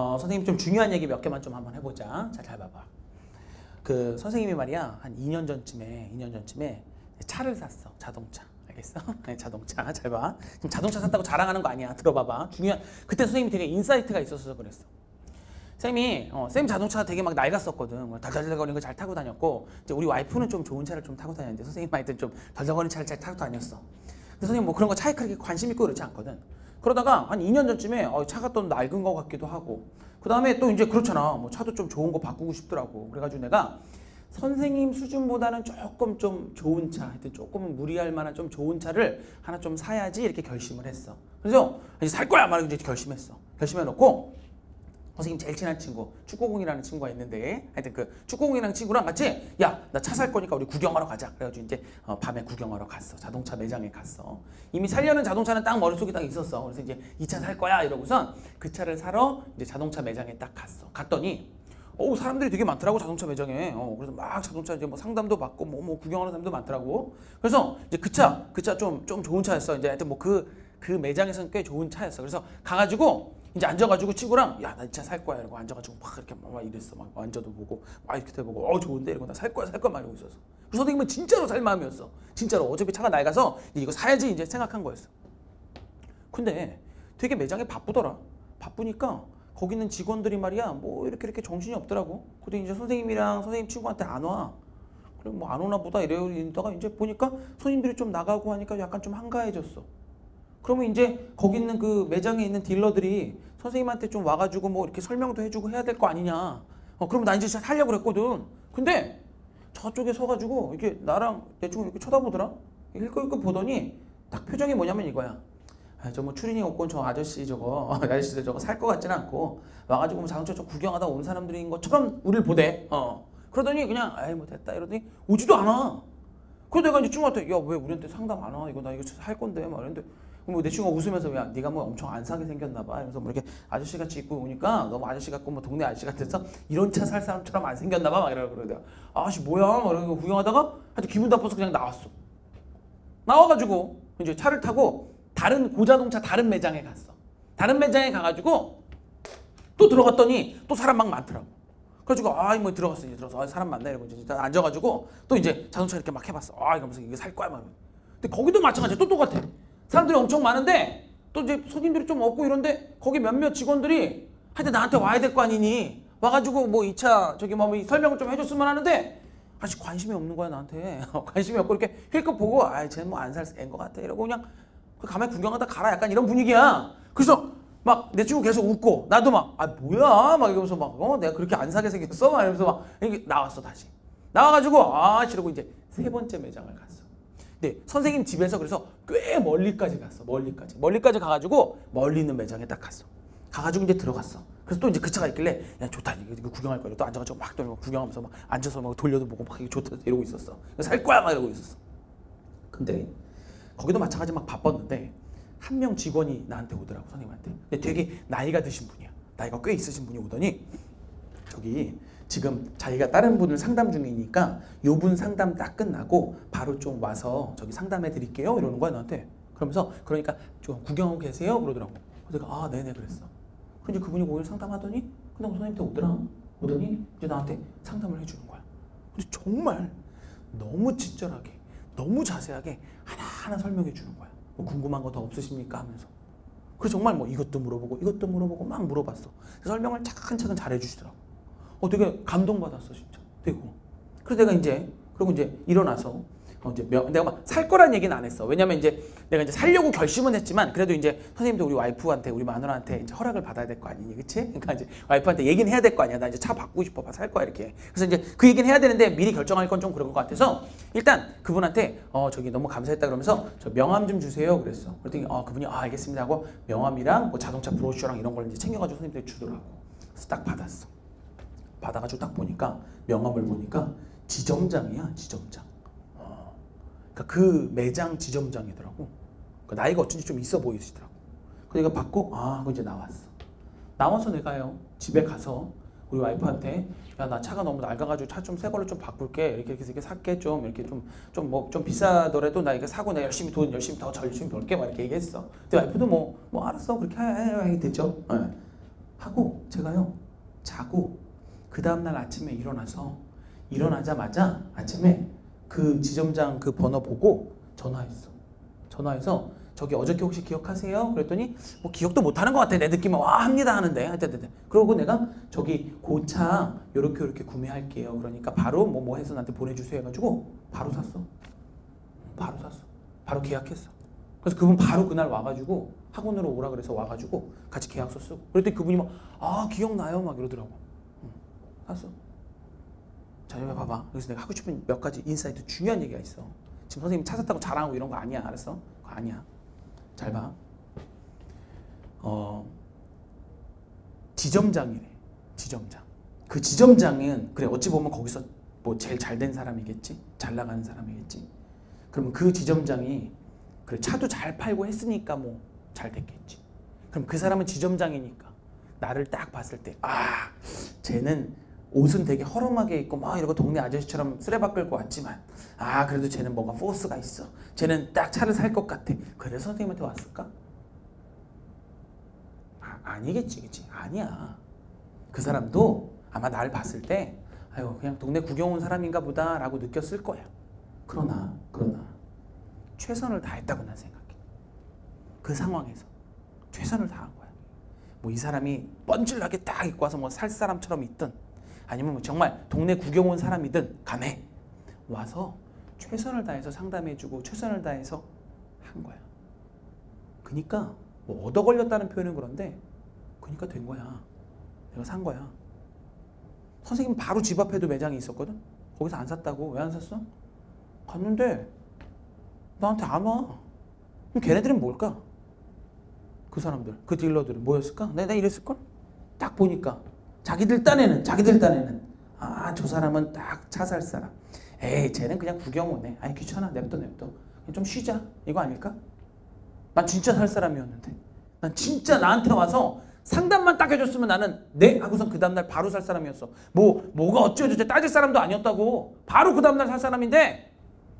어, 선생님 좀 중요한 얘기 몇 개만 좀 한번 해보자. 자, 잘 봐봐. 그 선생님이 말이야 한 2년 전쯤에 2년 전쯤에 차를 샀어 자동차 알겠어? 네, 자동차 잘 봐. 지금 자동차 샀다고 자랑하는 거 아니야. 들어봐봐. 중요한 그때 선생님이 되게 insight가 있어서 그랬어. 쌤이 어, 쌤 자동차 되게 막 낡았었거든. 뭐 달달달거리는 거잘 타고 다녔고 이제 우리 와이프는 좀 좋은 차를 좀 타고 다녔는데 선생님한테 좀 덜덜거리는 차를 잘 타고 다녔어. 근데 선생님 뭐 그런 거 차에 그렇게 관심 있고 그렇지 않거든. 그러다가 한 2년 전쯤에 어, 차가 또 낡은 것 같기도 하고 그 다음에 또 이제 그렇잖아. 뭐 차도 좀 좋은 거 바꾸고 싶더라고. 그래가지고 내가 선생님 수준보다는 조금 좀 좋은 차, 하여튼 조금은 무리할 만한 좀 좋은 차를 하나 좀 사야지 이렇게 결심을 했어. 그래서 이제 살 거야 말고 이제 결심했어. 결심해놓고 선생님 제일 친한 친구 축구공이라는 친구가 있는데. 하여튼 그 축구공이라는 친구랑 같이 야 나 차 살 거니까 우리 구경하러 가자. 그래가지고 이제 어, 밤에 구경하러 갔어. 자동차 매장에 갔어. 이미 살려는 자동차는 딱 머릿속에 딱 있었어. 그래서 이제 이 차 살 거야 이러고선 그 차를 사러 이제 자동차 매장에 딱 갔어. 갔더니 어 사람들이 되게 많더라고 자동차 매장에. 어 그래서 막 자동차 이제 뭐 상담도 받고 뭐, 뭐 구경하는 사람도 많더라고. 그래서 이제 그 차 그 차 좀좀 좋은 차였어. 이제 하여튼 뭐그그 매장에서는 꽤 좋은 차였어. 그래서 가가지고 이제 앉아가지고 친구랑 야나이차살 거야. 이러고 앉아가지고 막 이렇게 막 이랬어. 막 앉아도 보고 막 이렇게 해보고 어 좋은데. 이러고 나 살 거야 살 거야. 막 이러고 있었어. 그 선생님은 진짜로 살 마음이었어. 진짜로 어차피 차가 낡아서 이거 사야지 이제 생각한 거였어. 근데 되게 매장에 바쁘더라. 바쁘니까 거기 있는 직원들이 말이야 뭐 이렇게 이렇게 정신이 없더라고. 근데 이제 선생님이랑 선생님 친구한테 안와. 그래 뭐안 오나 보다 이러다가 이제 보니까 손님들이 좀 나가고 하니까 약간 좀 한가해졌어 그러면 이제 거기 있는 그 매장에 있는 딜러들이 선생님한테 좀 와가지고 뭐 이렇게 설명도 해주고 해야 될 거 아니냐. 어, 그러면 나 이제 진짜 살려고 그랬거든. 근데 저쪽에 서가지고 이게 나랑 대충 이렇게 쳐다보더라. 일거일거 보더니 딱 표정이 뭐냐면 이거야. 아, 저뭐 추리닝 옷고 저 아저씨 저거 아저씨들 저거 살 것 같지는 않고 와가지고 뭐 자동차 저 구경하다 온 사람들인 것처럼 우리를 보대. 어. 그러더니 그냥 아이 뭐 됐다 이러더니 오지도 않아. 그래서 내가 이제 친구한테 야 왜 우리한테 상담 안 와? 이거 나 이거 살 건데 막 이랬는데 뭐 내 친구가 웃으면서 야 네가 뭐 엄청 안 사게 생겼나 봐. 이러면서 뭐 이렇게 아저씨 같이 입고 오니까 너무 아저씨 같고 뭐 동네 아저씨 같아서 이런 차 살 사람처럼 안 생겼나 봐. 막 이러고 그러더라 아씨 뭐야? 막 이러고 구경하다가 하여튼 기분 나빠서 그냥 나왔어. 나와가지고 이제 차를 타고 다른 고자동차 다른 매장에 갔어. 다른 매장에 가가지고 또 들어갔더니 또 사람 막 많더라고. 그래가지고 아이 뭐 들어갔어 이제 들어서 아, 사람 많네 이러고 이제 앉아가지고 또 이제 자동차 이렇게 막 해봤어. 아 이러면서 이거 살 거야 막. 근데 거기도 마찬가지야 또 똑같아. 사람들이 엄청 많은데 또 이제 손님들이 좀 없고 이런데 거기 몇몇 직원들이 하여튼 나한테 와야 될 거 아니니? 와가지고 뭐이차 저기 뭐 설명을 좀 해줬으면 하는데 아직 관심이 없는 거야 나한테. 관심이 없고 이렇게 힐끗 보고 아 쟤는 뭐안살 애인 것 같아. 이러고 그냥 그 가만히 구경하다 가라. 약간 이런 분위기야. 그래서 막 내 친구 계속 웃고 나도 막 아 뭐야? 막 이러면서 막 어 내가 그렇게 안 사게 생겼어? 막 이러면서 막 이렇게 나왔어 다시. 나와가지고 아 이러고 이제 세 번째 매장을 갔어 네, 선생님 집에서 그래서 꽤 멀리까지 갔어. 멀리까지. 멀리까지 가가지고 멀리 있는 매장에 딱 갔어. 가가지고 이제 들어갔어. 그래서 또 이제 그 차가 있길래 야 좋다 이거, 구경할 거야. 또 앉아가지고 막 돌고 구경하면서 막 앉아서 막 돌려도 보고 막 이거 좋다 이러고 있었어. 살 거야 막 이러고 있었어. 근데 거기도 마찬가지 막 바빴는데 한 명 직원이 나한테 오더라고 선생님한테. 근데 되게 나이가 드신 분이야. 나이가 꽤 있으신 분이 오더니 저기 지금 자기가 다른 분을 상담 중이니까 요 분 상담 딱 끝나고 바로 좀 와서 저기 상담해 드릴게요 이러는 거야 나한테. 그러면서 그러니까 좀 구경하고 계세요? 그러더라고. 그래서 내가 아 네네 그랬어. 근데 그분이 오늘 상담하더니? 끝나고 선생님한테 오더라. 오더니 이제 나한테 상담을 해주는 거야. 근데 정말 너무 친절하게 너무 자세하게 하나하나 설명해 주는 거야. 뭐 궁금한 거 더 없으십니까? 하면서. 그래서 정말 뭐 이것도 물어보고 이것도 물어보고 막 물어봤어. 설명을 차근차근 잘 해 주시더라고 어 되게 감동받았어 진짜. 고마워. 그래서 내가 이제 그리고 이제 일어나서 어 이제 명, 내가 막 살 거란 얘기는 안 했어. 왜냐면 이제 내가 이제 살려고 결심은 했지만 그래도 이제 선생님도 우리 와이프한테 우리 마누라한테 이제 허락을 받아야 될 거 아니니 그치? 그러니까 이제 와이프한테 얘기는 해야 될 거 아니야. 나 이제 차 바꾸고 싶어. 살 거야 이렇게. 그래서 이제 그 얘기는 해야 되는데 미리 결정할 건 좀 그럴 것 같아서 일단 그분한테 어 저기 너무 감사했다 그러면서 저 명함 좀 주세요 그랬어. 그랬더니 어 그분이 아 알겠습니다 하고 명함이랑 뭐 자동차 브로셔랑 이런 걸 이제 챙겨가지고 선생님들이 주더라고. 그래서 딱 받았어 받아가지고 딱 보니까 명함을 보니까 지점장이야 지점장. 어. 그러니까 그 매장 지점장이더라고. 그 나이가 어쩐지 좀 있어 보이시더라고. 내가 받고 아 이제 나왔어. 나와서 내가요 집에 가서 우리 와이프한테 야 나 차가 너무 낡아가지고 차 좀 새 걸로 좀 바꿀게 이렇게 이렇게, 이렇게 살게 좀 이렇게 좀 좀 뭐 좀 비싸더라도 나 이거 사고 내가 열심히 돈 열심히 더 열심히 벌게 막 이렇게 얘기했어. 근데 와이프도 뭐뭐 알았어 그렇게 해, 해, 해 되죠. 네. 하고 제가요 자고 그 다음날 아침에 일어나서 일어나자마자 아침에 그 지점장 그 번호 보고 전화했어. 전화해서 저기 어저께 혹시 기억하세요? 그랬더니 뭐 기억도 못하는 것 같아. 내 느낌은. 와 합니다 하는데. 하여튼 그러고 내가 저기 고차 요렇게 요렇게 구매할게요. 그러니까 바로 뭐뭐 해서 나한테 보내주세요 해가지고 바로 샀어. 바로 샀어. 바로 계약했어. 그래서 그분 바로 그날 와가지고 학원으로 오라 그래서 와가지고 같이 계약서 쓰고. 그랬더니 그분이 막 아 기억나요? 막 이러더라고 응, 샀어 자 여기 봐봐 여기서 내가 하고 싶은 몇 가지 insight 중요한 얘기가 있어 지금 선생님 차 샀다고 자랑하고 이런 거 아니야 알았어? 그거 아니야 잘 봐. 어, 지점장이래. 지점장. 그 지점장은 그래 어찌 보면 거기서 뭐 제일 잘 된 사람이겠지. 잘 나가는 사람이겠지. 그러면 그 지점장이 그래 차도 잘 팔고 했으니까 뭐 잘 됐겠지. 그럼 그 사람은 지점장이니까 나를 딱 봤을 때 아, 쟤는 옷은 되게 허름하게 입고 막 이러고 동네 아저씨처럼 쓰레받 끌고 왔지만 아 그래도 쟤는 뭔가 포스가 있어. 쟤는 딱 차를 살 것 같아. 그래서 선생님한테 왔을까? 아, 아니겠지 그치? 아니야. 그 사람도 아마 날 봤을 때 아유 그냥 동네 구경 온 사람인가 보다 라고 느꼈을 거야. 그러나 그러나 최선을 다했다고 난 생각해. 그 상황에서 최선을 다한 거야. 뭐 이 사람이 뻔질나게 딱 입고 와서 뭐 살 사람처럼 있든 아니면 뭐 정말 동네 구경 온 사람이든 간에 와서 최선을 다해서 상담해주고 최선을 다해서 한 거야. 그니까 뭐 얻어 걸렸다는 표현은 그런데 그니까 된 거야. 내가 산 거야. 선생님 바로 집 앞에도 매장이 있었거든. 거기서 안 샀다고 왜 안 샀어? 갔는데 나한테 안 와. 그럼 걔네들은 뭘까? 그 사람들, 그 딜러들은 뭐였을까? 내가 이랬을 걸? 딱 보니까 자기들 딴에는 자기들 딴에는. 아 저 사람은 딱 차 살 사람. 에이 쟤는 그냥 구경 오네. 아이 귀찮아. 냅둬 냅둬. 좀 쉬자. 이거 아닐까? 난 진짜 살 사람이었는데. 난 진짜 나한테 와서 상담만 딱 해줬으면 나는 네? 하고선 그 다음날 바로 살 사람이었어. 뭐 뭐가 어쩌고저쩌고 따질 사람도 아니었다고. 바로 그 다음날 살 사람인데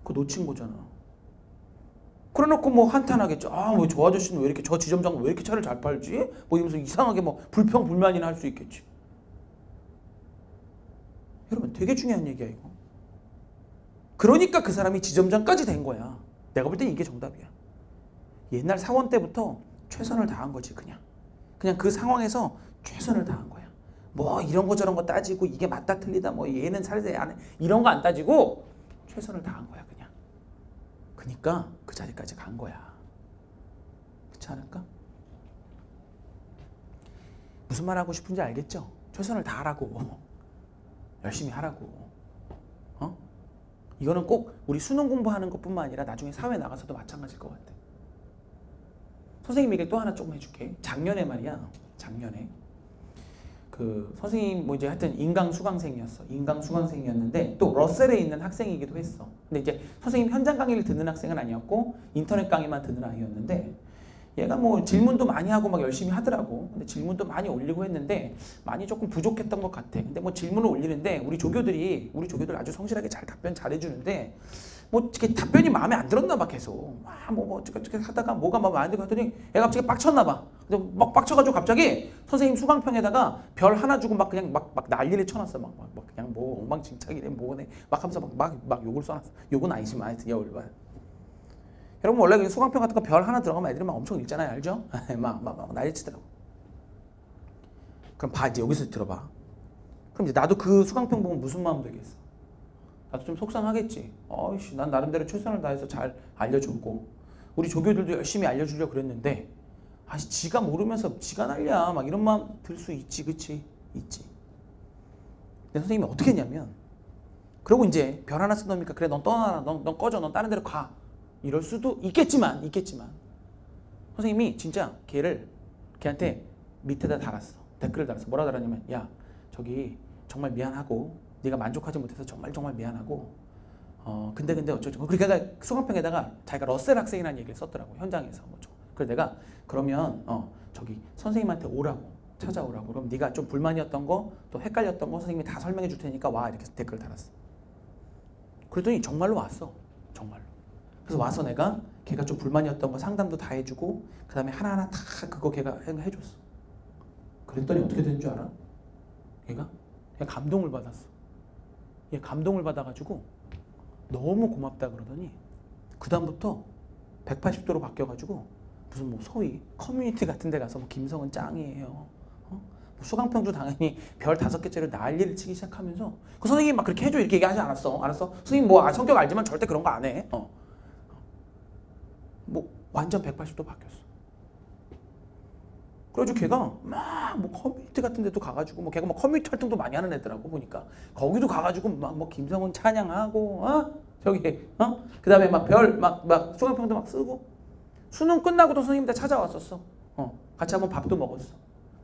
그거 놓친 거잖아. 그래놓고 뭐 한탄하겠죠. 아뭐 저 아저씨는 왜 이렇게 저 지점장은 왜 이렇게 차를 잘 팔지? 뭐 이러면서 이상하게 뭐 불평 불만이나 할 수 있겠지 여러분 되게 중요한 얘기야 이거. 그러니까 그 사람이 지점장까지 된 거야. 내가 볼 땐 이게 정답이야. 옛날 사원 때부터 최선을 다한 거지 그냥. 그냥 그 상황에서 최선을 다한 거야. 뭐 이런 거 저런 거 따지고 이게 맞다 틀리다 뭐 얘는 살세 안 해. 이런 거 안 따지고 최선을 다한 거야 그냥. 그니까 그 자리까지 간 거야. 그렇지 않을까? 무슨 말 하고 싶은지 알겠죠? 최선을 다하라고. 열심히 하라고. 어? 이거는 꼭 우리 수능 공부하는 것뿐만 아니라 나중에 사회 나가서도 마찬가지일 것 같아. 선생님 얘기 또 하나 조금 해줄게. 작년에 말이야. 작년에 그 선생님 뭐 이제 하여튼 인강 수강생이었어. 인강 수강생이었는데 또 러셀에 있는 학생이기도 했어. 근데 이제 선생님 현장 강의를 듣는 학생은 아니었고 인터넷 강의만 듣는 아이였는데 얘가 뭐 질문도 많이 하고 막 열심히 하더라고. 근데 질문도 많이 올리고 했는데 많이 조금 부족했던 것 같아. 근데 뭐 질문을 올리는데 우리 조교들이 우리 조교들 아주 성실하게 잘 답변 잘 해주는데 뭐 이렇게 답변이 마음에 안 들었나 봐 계속. 막뭐뭐 뭐 어떻게 하다가 뭐가 막 마음에 안 들고 하더니 얘가 갑자기 빡쳤나 봐. 근데 막 빡쳐가지고 갑자기 선생님 수강평에다가 별 하나 주고 막 그냥 막 막 난리를 쳐놨어. 막, 막, 막 그냥 뭐 엉망진창이네 뭐네 막 하면서 막 막 막 욕을 써놨어. 욕은 아니지만 하여튼 열받. 여러분 원래 그 수강평 같은 거 별 하나 들어가면 애들이 막 엄청 읽잖아요. 알죠? 막, 막, 막 난리치더라고. 그럼 봐 이제 여기서 들어봐. 그럼 이제 나도 그 수강평 보면 무슨 마음 들겠어? 나도 좀 속상하겠지. 어이씨 난 나름대로 최선을 다해서 잘 알려줬고 우리 조교들도 열심히 알려주려고 그랬는데 아씨 지가 모르면서 지가 날려 막 이런 마음 들 수 있지 그치? 있지. 근데 선생님이 어떻게 했냐면 그러고 이제 별 하나 쓰놓으니까 그래 넌 떠나라 넌, 넌 꺼져 넌 다른 데로 가 이럴 수도 있겠지만 있겠지만 선생님이 진짜 걔를 걔한테 밑에다 달았어. 댓글을 달았어. 뭐라 달았냐면 야 저기 정말 미안하고 네가 만족하지 못해서 정말 정말 미안하고 어 근데 근데 어쩌고 그러니까 내가 수강평에다가 자기가 러셀 학생이라는 얘기를 썼더라고 현장에서 뭐죠 그래서 내가 그러면 어 저기 선생님한테 오라고 찾아오라고. 그럼 네가 좀 불만이었던 거 또 헷갈렸던 거 선생님이 다 설명해 줄 테니까 와 이렇게 댓글을 달았어. 그랬더니 정말로 왔어. 정말로 그래서 와서 내가 걔가 좀 불만이었던 거 상담도 다 해주고 그 다음에 하나하나 다 그거 걔가 해줬어. 그랬더니 어떻게 된 줄 알아? 얘가? 얘 감동을 받았어. 얘 감동을 받아가지고 너무 고맙다 그러더니 그 다음부터 180도로 바뀌어가지고 무슨 뭐 소위 커뮤니티 같은 데 가서 뭐 김성은 짱이에요. 어? 뭐 수강평도 당연히 별 다섯 개째로 난리를 치기 시작하면서 그 선생님 막 그렇게 해줘 이렇게 얘기하지 않았어. 알았어? 선생님 뭐 아, 성격 알지만 절대 그런 거 안 해. 어. 뭐 완전 180도 바뀌었어. 그래가지고 걔가 막 뭐 커뮤니티 같은 데도 가가지고 뭐 걔가 뭐 커뮤니티 활동도 많이 하는 애더라고 보니까. 거기도 가가지고 막 뭐 김성은 찬양하고 어? 저기 어? 그다음에 막 별 막 막 수강평도 막 쓰고. 수능 끝나고도 선생님들 찾아왔었어. 어 같이 한번 밥도 먹었어.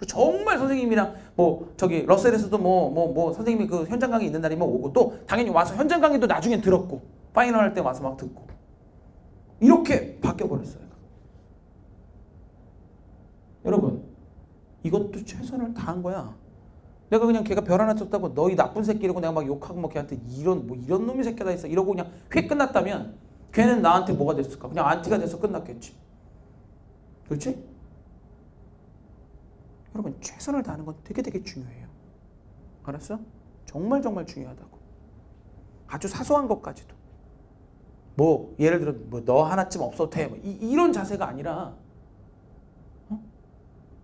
정말 선생님이랑 뭐 저기 러셀에서도 뭐 뭐뭐 선생님이 그 현장 강의 있는 날이면 오고 또 당연히 와서 현장 강의도 나중엔 들었고 파이널 할 때 와서 막 듣고. 이렇게 바뀌어 버렸어요. 여러분 이것도 최선을 다한 거야. 내가 그냥 걔가 별 하나 떴다고 너희 나쁜 새끼 이러고 내가 막 욕하고 막 걔한테 이런 뭐 이런 놈의 새끼가 다 있어 이러고 그냥 휙 끝났다면 걔는 나한테 뭐가 됐을까? 그냥 안티가 돼서 끝났겠지. 그렇지? 여러분 최선을 다하는 건 되게 되게 중요해요. 알았어? 정말 정말 중요하다고. 아주 사소한 것까지도. 뭐 예를 들어 뭐 너 하나쯤 없어도 돼. 뭐 이, 이런 자세가 아니라 어?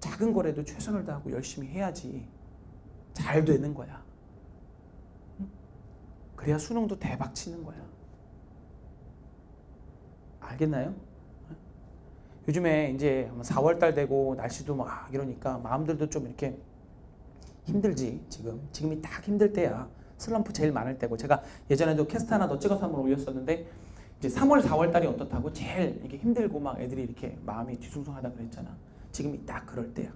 작은 거라도 최선을 다하고 열심히 해야지 잘 되는 거야. 응? 그래야 수능도 대박 치는 거야. 알겠나요? 요즘에 이제 4월 달 되고 날씨도 막 이러니까 마음들도 좀 이렇게 힘들지 지금 지금이 딱 힘들 때야 슬럼프 제일 많을 때고 제가 예전에도 캐스트 하나 더 찍어서 한번 올렸었는데 이제 3월 4월 달이 어떻다고 제일 이렇게 힘들고 막 애들이 이렇게 마음이 뒤숭숭하다 그랬잖아 지금이 딱 그럴 때야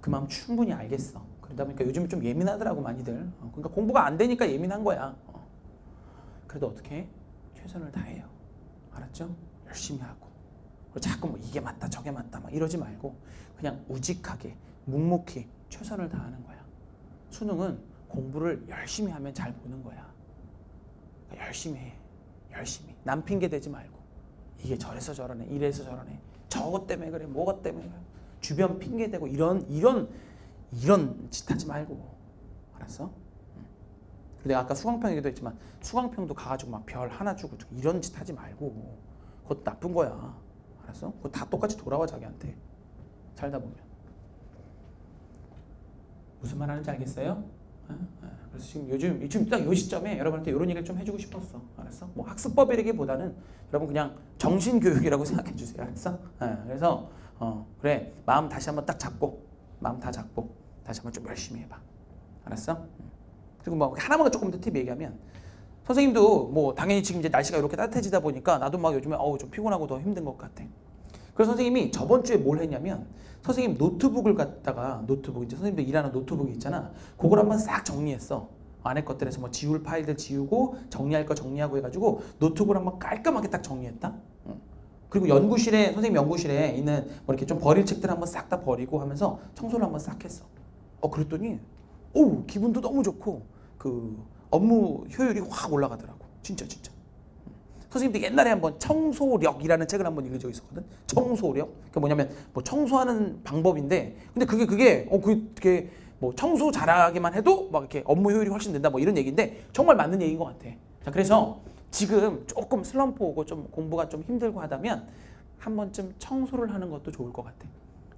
그 마음 충분히 알겠어 그러다 보니까 요즘 좀 예민하더라고 많이들 어, 그러니까 공부가 안 되니까 예민한 거야 어. 그래도 어떻게 해? 최선을 다해요 알았죠? 열심히 하고 그리고 자꾸 뭐 이게 맞다 저게 맞다 막 이러지 말고 그냥 우직하게 묵묵히 최선을 다하는 거야. 수능은 공부를 열심히 하면 잘 보는 거야. 그러니까 열심히 해. 열심히. 남 핑계 대지 말고. 이게 저래서 저러네. 이래서 저러네. 저것 때문에 그래. 뭐가 때문에 그래. 주변 핑계 대고 이런 이런 이런 짓 하지 말고. 알았어? 내가 아까 수강평 얘기도 했지만 수강평도 가가지고 막 별 하나 주고 이런 짓 하지 말고. 그것도 나쁜 거야. 알았어? 그거 다 똑같이 돌아와 자기한테. 살다 보면. 무슨 말 하는지 알겠어요? 어? 어. 그래서 지금 요즘 지금 딱이 시점에 여러분한테 이런 얘기를 좀 해주고 싶었어. 알았어? 뭐 학습법이라기보다는 여러분 그냥 정신 교육이라고 생각해 주세요. 알았어? 어, 그래서 어, 그래 마음 다시 한번 딱 잡고 마음 다 잡고 다시 한번 좀 열심히 해봐. 알았어? 그리고 뭐 하나만 조금 더 팁 얘기하면 선생님도 뭐 당연히 지금 이제 날씨가 이렇게 따뜻해지다 보니까 나도 막 요즘에 어우 좀 피곤하고 더 힘든 것 같아. 그래서 선생님이 저번 주에 뭘 했냐면 선생님 노트북을 갖다가 노트북 이제 선생님들 일하는 노트북이 있잖아. 그걸 한번 싹 정리했어. 안에 것들에서 뭐 지울 파일들 지우고 정리할 거 정리하고 해가지고 노트북을 한번 깔끔하게 딱 정리했다. 그리고 연구실에 선생님 연구실에 있는 뭐 이렇게 좀 버릴 책들 한번 싹 다 버리고 하면서 청소를 한번 싹 했어. 어 그랬더니 오 기분도 너무 좋고 그 업무 효율이 확 올라가더라고. 진짜 진짜. 선생님도 옛날에 한번 청소력이라는 책을 한번 읽은 적이 있었거든. 청소력. 그게 뭐냐면 뭐 청소하는 방법인데 근데 그게 그게 어 그게 뭐 청소 잘하기만 해도 막 이렇게 업무 효율이 훨씬 된다 뭐 이런 얘기인데 정말 맞는 얘기인 것 같아. 자 그래서 지금 조금 슬럼프 오고 좀 공부가 좀 힘들고 하다면 한 번쯤 청소를 하는 것도 좋을 것 같아.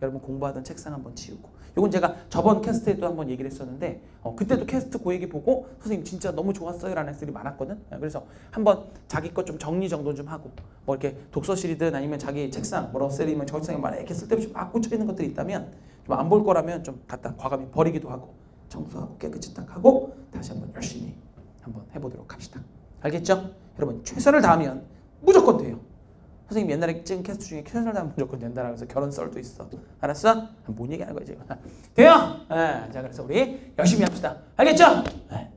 여러분 공부하던 책상 한번 치우고 이건 제가 저번 캐스트에도 한번 얘기를 했었는데 어, 그때도 캐스트 그 얘기 보고 선생님 진짜 너무 좋았어요 라는 애들이 많았거든? 네, 그래서 한번 자기 것 좀 정리정돈 좀 하고 뭐 이렇게 독서실이든 아니면 자기 책상 뭐 러셀이면 저 책상에 막 이렇게 쓸데없이 막 꽂혀 있는 것들이 있다면 좀 안 볼 거라면 좀 갖다 과감히 버리기도 하고 청소하고 깨끗이 딱 하고 다시 한번 열심히 한번 해보도록 합시다. 알겠죠? 여러분 최선을 다하면 무조건 돼요 선생님 옛날에 찍은 캐스트 중에 다하면 무조건 된다라면서 결혼 썰도 있어. 알았어? 뭔 얘기하는 거야 지금? 돼요? 네, 자 그래서 우리 열심히 합시다. 알겠죠? 네.